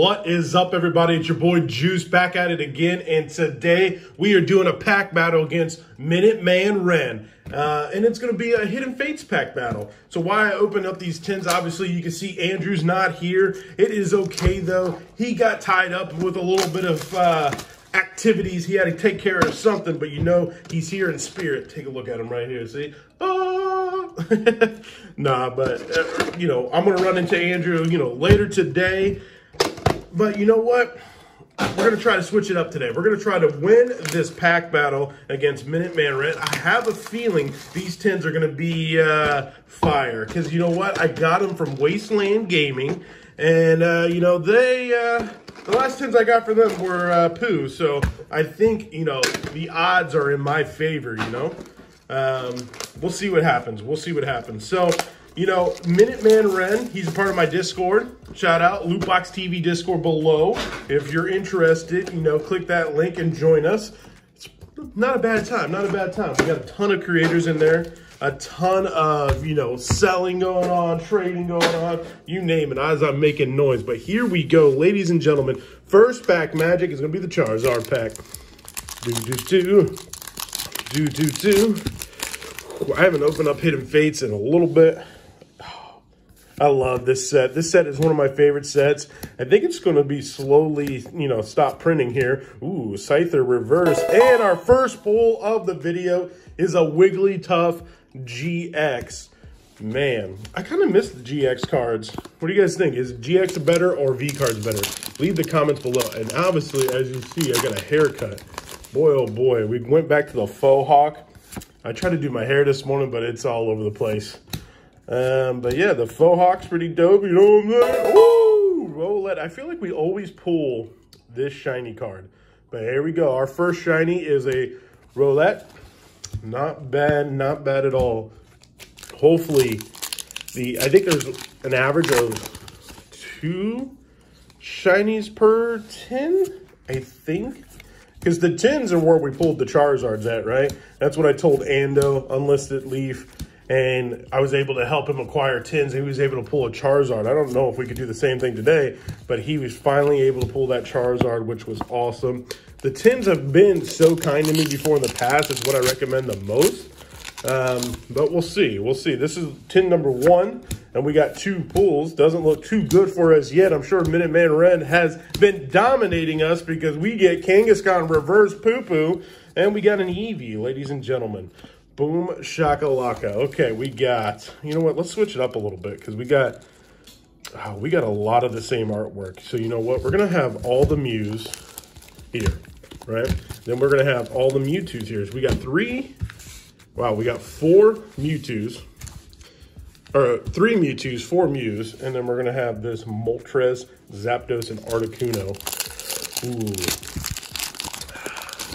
What is up, everybody? It's your boy Juice back at it again, and today we are doing a pack battle against Minuteman Ren. Uh, and it's going to be a Hidden Fates pack battle. So why I opened up these tins, obviously you can see Andrew's not here. It is okay, though. He got tied up with a little bit of uh, activities. He had to take care of something, but you know he's here in spirit. Take a look at him right here, see? Ah! nah, but, uh, you know, I'm going to run into Andrew, you know, later today. But you know what? We're going to try to switch it up today. We're going to try to win this pack battle against Minuteman Ren. I have a feeling these tins are going to be uh, fire. Because you know what? I got them from Wasteland Gaming. And, uh, you know, they... Uh, the last tins I got for them were uh, poo. So I think, you know, the odds are in my favor, you know. Um, we'll see what happens. We'll see what happens. So you know, Minuteman Ren, he's a part of my Discord. Shout out, Lootbox TV Discord below. If you're interested, you know, click that link and join us. It's not a bad time, not a bad time. We got a ton of creators in there, a ton of, you know, selling going on, trading going on, you name it, as I'm making noise. But here we go, ladies and gentlemen. First pack magic is going to be the Charizard pack. Do, do, do. Do, do, do. I haven't opened up Hidden Fates in a little bit. I love this set. This set is one of my favorite sets. I think it's going to be slowly, you know, stop printing here. Ooh, Scyther reverse. And our first pull of the video is a Wigglytuff GX. Man, I kind of miss the GX cards. What do you guys think? Is GX better or V cards better? Leave the comments below. And obviously, as you see, I got a haircut. Boy, oh boy, we went back to the faux hawk. I tried to do my hair this morning, but it's all over the place. Um, but yeah, the faux hawk's pretty dope. You know what I'm saying? Woo! Rowlet. I feel like we always pull this shiny card. But here we go. Our first shiny is a Rowlet. Not bad, not bad at all. Hopefully, the I think there's an average of two shinies per tin, I think. Because the tins are where we pulled the Charizards at, right? That's what I told Ando, Unlisted Leaf, and I was able to help him acquire tins. He was able to pull a Charizard. I don't know if we could do the same thing today, but he was finally able to pull that Charizard, which was awesome. The tins have been so kind to me before in the past. It's what I recommend the most. Um, but we'll see. We'll see. This is tin number one, and we got two pulls. Doesn't look too good for us yet. I'm sure Minuteman Ren has been dominating us because we get Kangaskhan reverse poo-poo, and we got an Eevee, ladies and gentlemen. Boom shakalaka. Okay, we got, you know what, let's switch it up a little bit because we got, oh, we got a lot of the same artwork. So you know what, we're going to have all the Mews here, right? Then we're going to have all the Mewtwo's here. So we got three, wow, we got four Mewtwo's, or three Mewtwo's, four Mews, and then we're to have this Moltres, Zapdos, and Articuno. Ooh.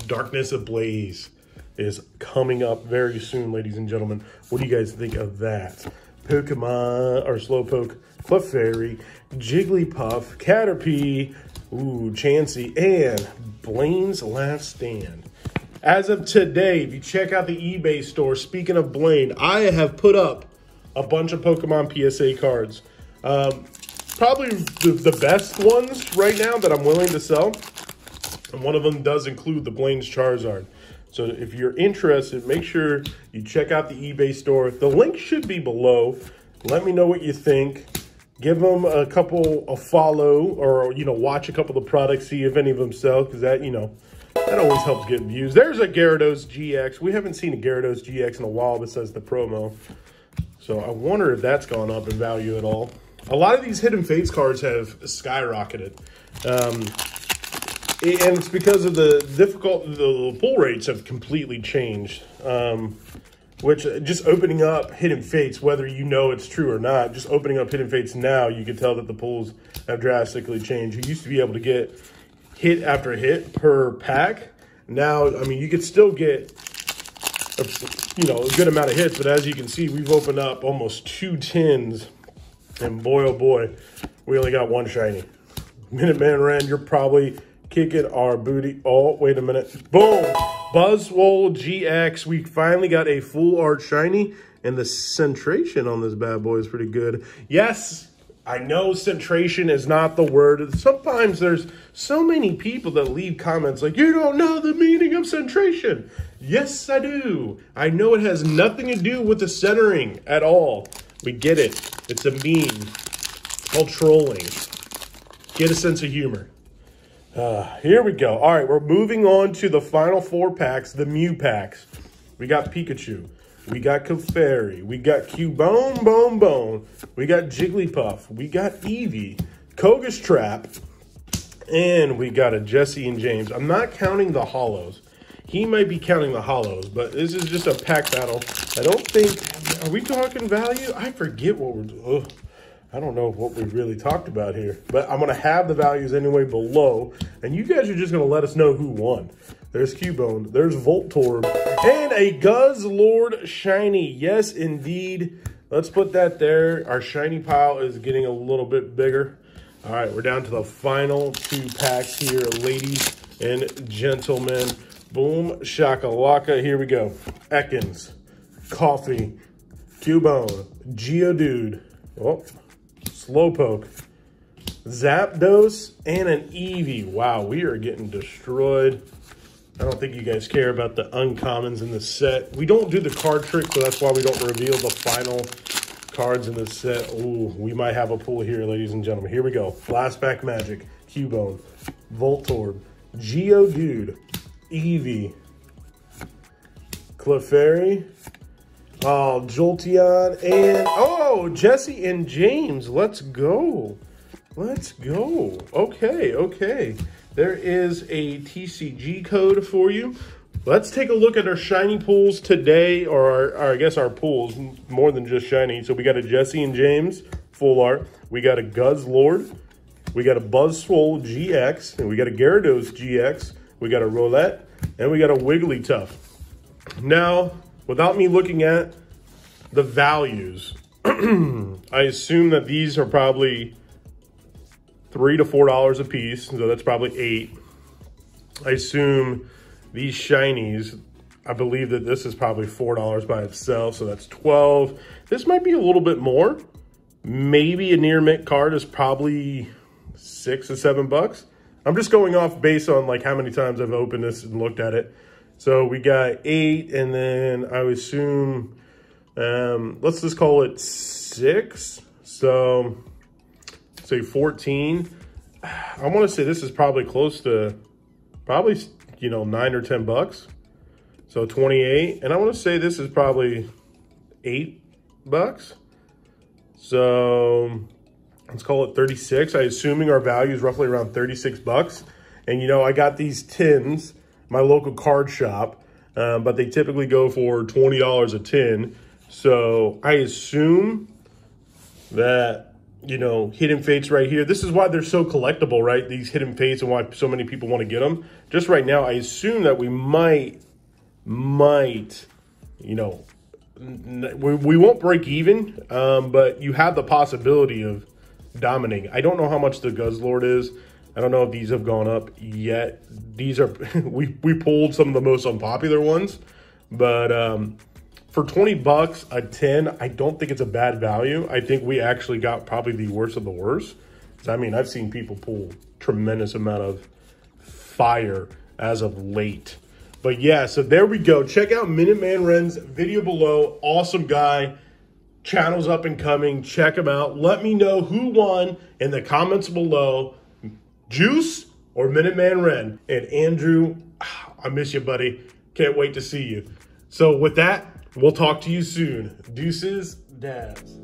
Darkness Ablaze is coming up very soon, ladies and gentlemen. What do you guys think of that? Pokemon, or Slowpoke, Clefairy, Jigglypuff, Caterpie, ooh, Chansey, and Blaine's Last Stand. As of today, if you check out the eBay store, speaking of Blaine, I have put up a bunch of Pokemon PSA cards. Um, probably the, the best ones right now that I'm willing to sell. And one of them does include the Blaine's Charizard. So if you're interested, make sure you check out the eBay store. The link should be below. Let me know what you think. Give them a couple a follow or, you know, watch a couple of the products, see if any of them sell because that, you know, that always helps get views. There's a Gyarados GX. We haven't seen a Gyarados GX in a while besides the promo. So I wonder if that's gone up in value at all. A lot of these Hidden Fates cards have skyrocketed. Um, and it's because of the difficult the pull rates have completely changed um, which just opening up hidden fates whether you know it's true or not just opening up hidden fates now you can tell that the pulls have drastically changed you used to be able to get hit after hit per pack now i mean you could still get you know a good amount of hits but as you can see we've opened up almost two tins and boy oh boy we only got one shiny Minuteman Ren, you're probably kicking our booty. Oh, wait a minute. Boom. Buzzwole GX. We finally got a full art shiny. And the centration on this bad boy is pretty good. Yes, I know centration is not the word. Sometimes there's so many people that leave comments like, you don't know the meaning of centration. Yes, I do. I know it has nothing to do with the centering at all. We get it. It's a meme. Called trolling. Get a sense of humor. Uh, here we go. All right, we're moving on to the final four packs, the Mew packs. We got Pikachu. We got Clefairy. We got Cubone, Bone, Bone. We got Jigglypuff. We got Eevee. Koga's Trap. And we got a Jessie and James. I'm not counting the holos. He might be counting the holos, but this is just a pack battle. I don't think, are we talking value? I forget what we're, ugh, I don't know what we really talked about here, but I'm going to have the values anyway below, and you guys are just going to let us know who won. There's Cubone. There's Voltorb. And a Guzzlord Shiny. Yes, indeed. Let's put that there. Our shiny pile is getting a little bit bigger. All right, we're down to the final two packs here, ladies and gentlemen. Boom, shakalaka. Here we go. Ekans, Koffing, Cubone, Geodude, oh, Slowpoke, Zapdos, and an Eevee. Wow, we are getting destroyed. I don't think you guys care about the uncommons in the set. We don't do the card trick, so that's why we don't reveal the final cards in the set. Ooh, we might have a pull here, ladies and gentlemen. Here we go. Flashback Magic, Cubone, Voltorb, Geodude, Eevee, Clefairy, oh, Jolteon, and oh, Jessie and James. Let's go. Let's go. Okay, okay. There is a TCG code for you. Let's take a look at our shiny pools today, or, our, or I guess our pools, more than just shiny. So we got a Jessie and James full art. We got a Guzzlord. We got a Buzzwole GX. And we got a Gyarados GX. We got a Rowlet. And we got a Wigglytuff. Now, without me looking at the values, I assume that these are probably three to four dollars a piece, so that's probably eight. I assume these shinies, I believe that this is probably four dollars by itself, so that's 12. This might be a little bit more. Maybe a near mint card is probably six or seven bucks. I'm just going off based on like how many times I've opened this and looked at it. So we got eight, and then I assume, um, let's just call it six. So say 14. I want to say this is probably close to probably, you know, nine or 10 bucks. So 28. And I want to say this is probably eight bucks. So let's call it 36. I assuming our value is roughly around 36 bucks. And you know, I got these tins, my local card shop, um, but they typically go for $20 a tin. So I assume that you know, hidden fates right here. This is why they're so collectible, right? These hidden fates and why so many people want to get them. Just right now, I assume that we might, might, you know, we, we won't break even, um, but you have the possibility of dominating. I don't know how much the Guzzlord is. I don't know if these have gone up yet. These are, we, we pulled some of the most unpopular ones, but um, for 20 bucks a 10 i don't think it's a bad value. I think we actually got probably the worst of the worst. I mean i've seen people pull tremendous amount of fire as of late. But yeah so there we go. Check out minuteman ren's video below. Awesome guy. Channel's up and coming. Check him out. Let me know who won in the comments below. Juice or minuteman ren? And andrew i miss you buddy. Can't wait to see you. So with that We'll talk to you soon. Deuces, dabs.